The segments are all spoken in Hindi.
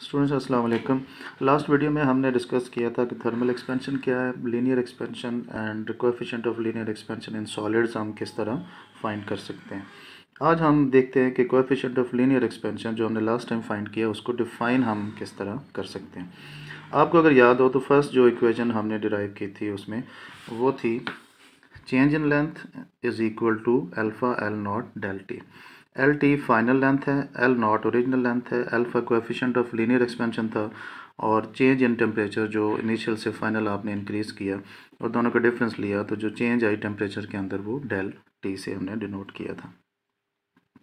स्टूडेंट्स अस्सलाम वालेकुम लास्ट वीडियो में हमने डिस्कस किया था कि थर्मल एक्सपेंशन क्या है linear expansion and coefficient of linear expansion in solids हम किस तरह फाइंड कर सकते हैं। आज हम देखते हैं कि कोएफिशिएंट ऑफ़ लीनियर एक्सपेंशन जो हमने लास्ट टाइम फाइंड किया, उसको डिफ़ाइन हम किस तरह कर सकते हैं। आपको अगर याद हो तो फ़र्स्ट जो इक्वेशन हमने डिराइव की थी उसमें, वो थी change in length is equal to alpha L not del T L T final length है एल नॉट ओरिजिनल लेंथ है alpha coefficient of linear expansion था, और चेंज इन टेम्परेचर जो इनिशियल से फाइनल आपने इंक्रीज़ किया, और दोनों का डिफरेंस लिया तो जो चेंज आई टेम्परेचर के अंदर वो डेल टी से हमने डिनोट किया था।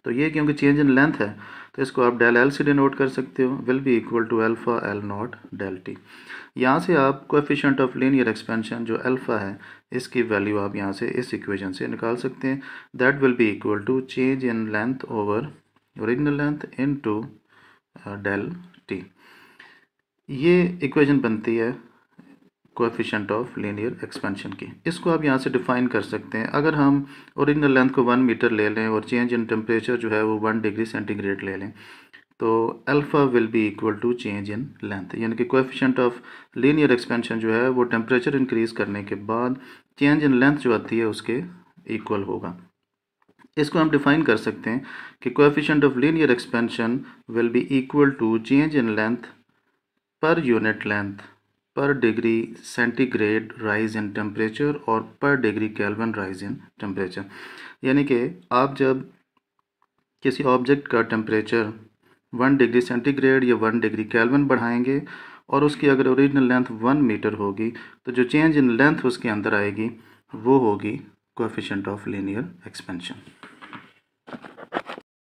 तो ये क्योंकि चेंज इन लेंथ है तो इसको आप डेल एल से डिनोट कर सकते हो will be equal to alpha L not del T यहाँ से आप कोएफिशिएंट ऑफ़ लीनियर एक्सपेंशन जो अल्फ़ा है, इसकी वैल्यू आप यहाँ से इस इक्वेशन से निकाल सकते हैं। That will be equal to change in length over original length into del T T ये इक्वेशन बनती है कोएफिशिएंट ऑफ़ लीनियर एक्सपेंशन की। इसको आप यहाँ से डिफ़ाइन कर सकते हैं। अगर हम ओरिजिनल लेंथ को वन मीटर ले लें और चेंज इन टेम्परेचर जो है वो वन डिग्री सेंटीग्रेड ले लें तो alpha will be equal to change in length यानी कि कोएफिशिएंट ऑफ़ लीनियर एक्सपेंशन जो है वो टेम्परेचर इंक्रीज़ करने के बाद चेंज इन लेंथ जो आती है उसके इक्वल होगा। इसको हम डिफ़ाइन कर सकते हैं कि coefficient of linear expansion will be equal to change in length per unit length per degree centigrade rise in temperature और per degree kelvin rise in temperature. यानी कि आप जब किसी ऑब्जेक्ट का टेम्परेचर वन डिग्री सेंटीग्रेड या वन डिग्री कैलवन बढ़ाएँगे और उसकी अगर ओरिजिनल लेंथ वन मीटर होगी तो जो चेंज इन लेंथ उसके अंदर आएगी, वो होगी कोफिशेंट ऑफ़ लीनियर एक्सपेंशन।